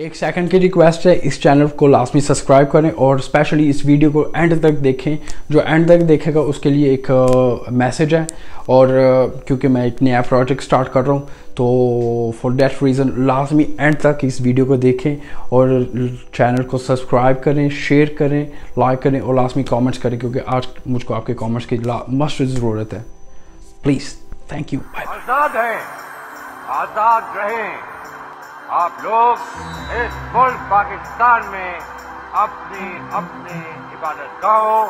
एक सेकंड की रिक्वेस्ट है, इस चैनल को लाजमी सब्सक्राइब करें और स्पेशली इस वीडियो को एंड तक देखें। जो एंड तक देखेगा, उसके लिए एक मैसेज है। और क्योंकि मैं एक नया प्रोजेक्ट स्टार्ट कर रहा हूँ तो फॉर डेट रीज़न लाजमी एंड तक इस वीडियो को देखें और चैनल को सब्सक्राइब करें शेयर करें लाइक करें और लाजमी कॉमेंट्स करें, क्योंकि आज मुझको आपके कॉमेंट्स की मस्ट ज़रूरत है। प्लीज़ थैंक यू आज़ाद आज़ाद रहें। आप लोग इस मुल्क पाकिस्तान में अपनी अपनी इबादत गाहों,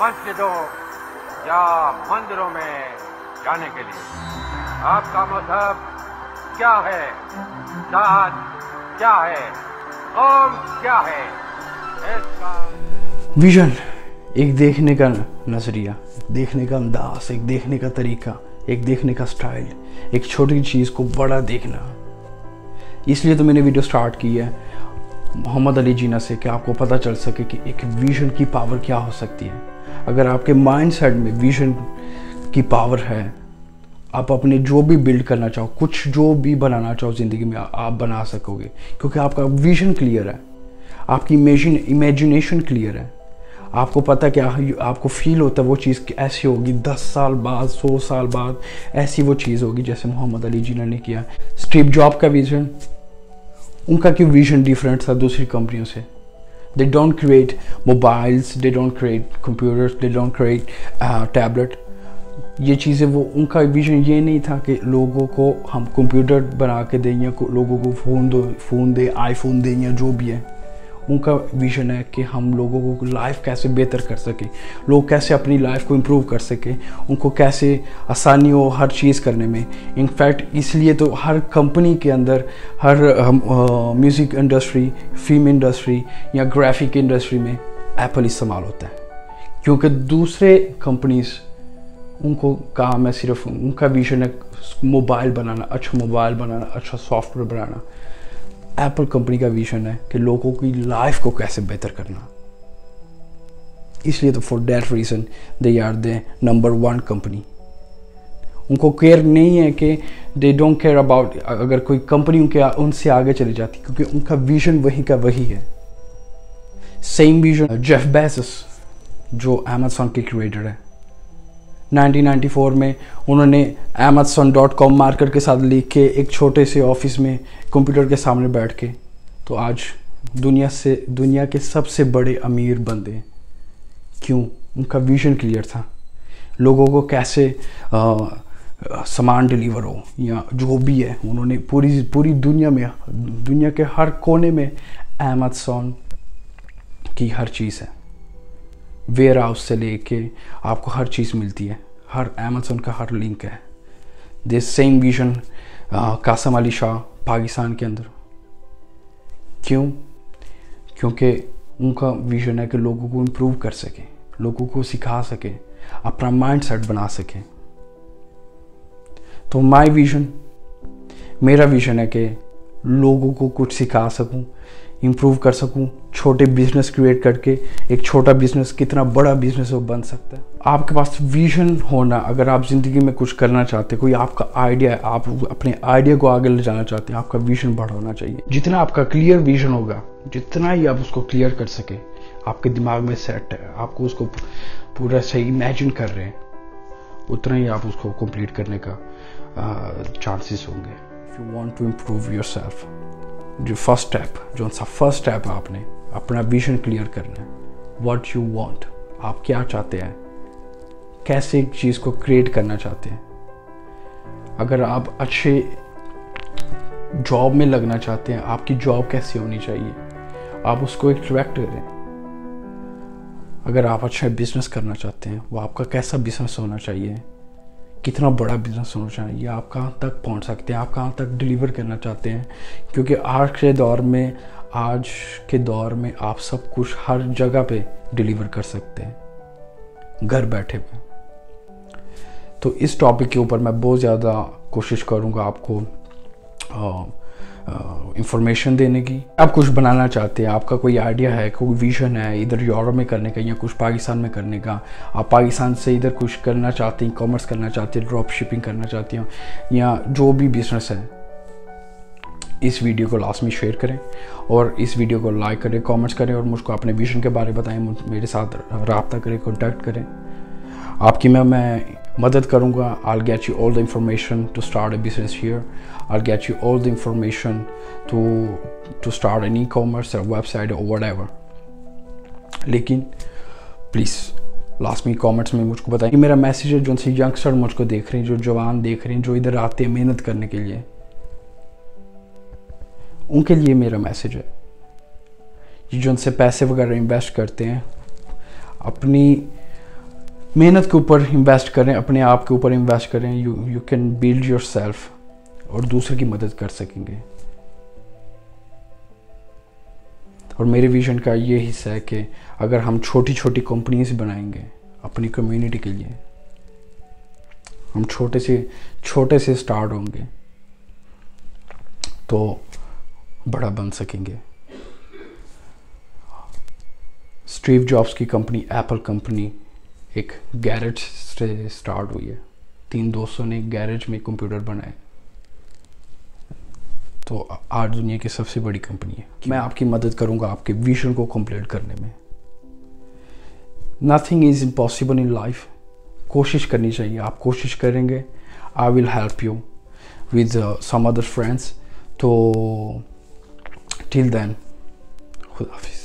मस्जिदों या मंदिरों में जाने के लिए। आपका मज़हब क्या है? जात क्या है? कौम क्या है? इसका विजन एक देखने का नज़रिया, देखने का अंदाज, एक देखने का तरीका, एक देखने का स्टाइल एक छोटी चीज़ को बड़ा देखना। इसलिए तो मैंने वीडियो स्टार्ट की है। मोहम्मद अली जीना से कि आपको पता चल सके कि एक विजन की पावर क्या हो सकती है। अगर आपके माइंड सेट में विजन की पावर है, आप अपने जो भी बिल्ड करना चाहो, कुछ जो भी बनाना चाहो ज़िंदगी में, आप बना सकोगे। क्योंकि आपका विजन क्लियर है। आपकी इमेजिन इमेजिनेशन क्लियर है। आपको पता क्या आपको फील होता है वो चीज़ ऐसी होगी, दस साल बाद, सौ साल बाद, ऐसी वो चीज़ होगी जैसे मोहम्मद अली जीना ने किया। स्ट्रीप जॉब का विजन उनका क्यों विजन डिफरेंट था दूसरी कंपनियों से? They don't create mobiles they don't create computers they don't create tablet ये चीज़ें वो, उनका विजन ये नहीं था कि लोगों को हम कंप्यूटर बना के दें या लोगों को फ़ोन दो फ़ोन दें आईफोन दें या जो भी है। उनका विजन है कि हम लोगों को लाइफ कैसे बेहतर कर सके, लोग कैसे अपनी लाइफ को इम्प्रूव कर सके, उनको कैसे आसानी हो हर चीज़ करने में। इनफैक्ट इसलिए तो हर कंपनी के अंदर, हर म्यूज़िक इंडस्ट्री फ़िल्म इंडस्ट्री या ग्राफिक इंडस्ट्री में एप्पल इस्तेमाल होता है। क्योंकि दूसरे कंपनीज़ उनको काम है सिर्फ़ उनका विजन है मोबाइल बनाना अच्छा मोबाइल बनाना अच्छा सॉफ्टवेयर बनाना। एप्पल कंपनी का विजन है कि लोगों की लाइफ को कैसे बेहतर करना। इसलिए तो for that reason they are the number one company उनको केयर नहीं है कि दे डोंट केयर अबाउट अगर कोई कंपनी उनके उनसे आगे चली जाती, क्योंकि उनका विजन वही का वही है। सेम विजन जेफ बेसिस जो अमेजोन के क्रिएटर है। 1994 में उन्होंने अमेजन डॉट कॉम मार्केट के साथ लिख के एक छोटे से ऑफ़िस में कंप्यूटर के सामने बैठ के। तो आज दुनिया से, दुनिया के सबसे बड़े अमीर बंदे, क्यों? उनका विजन क्लियर था। लोगों को कैसे सामान डिलीवर हो, या जो भी है, उन्होंने पूरी पूरी दुनिया में, दुनिया के हर कोने में अमेजोन की हर चीज़ है। वेयर हाउस से लेके आपको हर चीज़ मिलती है। हर अमेजोन का हर लिंक है। This same vision Qasim Ali Shah Pakistan के अंदर। क्यों? क्योंकि उनका विजन है कि लोगों को इम्प्रूव कर सकें, लोगों को सिखा सकें, अपना माइंड सेट बना सकें। तो माय विजन मेरा विजन है कि लोगों को कुछ सिखा सकूँ इम्प्रूव कर सकूँ, छोटे बिज़नेस क्रिएट करके एक छोटा बिज़नेस कितना बड़ा बिज़नेस वो बन सकता है। आपके पास विजन होना, अगर आप ज़िंदगी में कुछ करना चाहते हैं, कोई आपका आइडिया है, आप अपने आइडिया को आगे ले जाना चाहते हैं, आपका विजन बड़ा होना चाहिए। जितना आपका क्लियर विजन होगा, जितना ही आप उसको क्लियर कर सके, आपके दिमाग में सेट है, आपको उसको पूरा सही इमेजिन कर रहे हैं, उतना ही आप उसको कंप्लीट करने का चांसेस होंगे। If you want to improve yourself जो फ़र्स्ट स्टेप जो सा फ़र्स्ट स्टेप है आपने, अपना विजन क्लियर करना है। वॉट यू वॉन्ट आप क्या चाहते हैं? कैसे एक चीज़ को क्रिएट करना चाहते हैं? अगर आप अच्छे जॉब में लगना चाहते हैं, आपकी जॉब कैसी होनी चाहिए? आप उसको एक्ट्रैक्ट करें। अगर आप अच्छा बिज़नेस करना चाहते हैं, वो आपका कैसा बिज़नेस होना चाहिए? कितना बड़ा बिज़नेस होना चाहिए आप कहाँ तक पहुँच सकते हैं, आप कहाँ तक डिलीवर करना चाहते हैं? क्योंकि आज के दौर में, आज के दौर में आप सब कुछ हर जगह पे डिलीवर कर सकते हैं, घर बैठे पे। तो इस टॉपिक के ऊपर मैं बहुत ज़्यादा कोशिश करूँगा आपको इंफॉर्मेशन देने की। आप कुछ बनाना चाहते हैं, आपका कोई आइडिया है, कोई विजन है इधर यूरोप में करने का या कुछ पाकिस्तान में करने का, आप पाकिस्तान से इधर कुछ करना चाहते हैं कॉमर्स करना चाहते हैं ड्रॉप शिपिंग करना चाहते हो, या जो भी बिज़नेस है, इस वीडियो को लास्ट में शेयर करें और इस वीडियो को लाइक करें कमेंट्स करें और मुझको अपने विजन के बारे में बताएँ मेरे साथ रबता करें कॉन्टैक्ट करें। आपकी मैं मैं मदद करूँगा। I get you all the information to start a business here I get you all the information to to start an e commerce website और वट लेकिन प्लीज़ लास्ट में कमेंट्स में मुझको बताएँ मेरा मैसेज है, जो से यंगस्टर मुझको देख रहे हैं, जो जवान देख रहे हैं, जो इधर आते हैं मेहनत करने के लिए। उनके लिए मेरा मैसेज है। ये जो उनसे पैसे वगैरह इन्वेस्ट करते हैं, अपनी मेहनत के ऊपर इन्वेस्ट करें, अपने आप के ऊपर इन्वेस्ट करें you you can build yourself और दूसरे की मदद कर सकेंगे। और मेरे विजन का ये हिस्सा है कि अगर हम छोटी छोटी कंपनीज़ बनाएँगे अपनी कम्युनिटी के लिए, हम छोटे से छोटे से स्टार्ट होंगे तो बड़ा बन सकेंगे। स्टीव जॉब्स की कंपनी एप्पल कंपनी एक गैरेज से स्टार्ट हुई है। तीन दोस्तों ने एक गैरेज में कंप्यूटर बनाए तो आज दुनिया की सबसे बड़ी कंपनी है। मैं आपकी मदद करूँगा आपके विजन को कंप्लीट करने में। Nothing is impossible in life कोशिश करनी चाहिए। आप कोशिश करेंगे। I will help you with some other friends तो टिल देन खुदाफिज।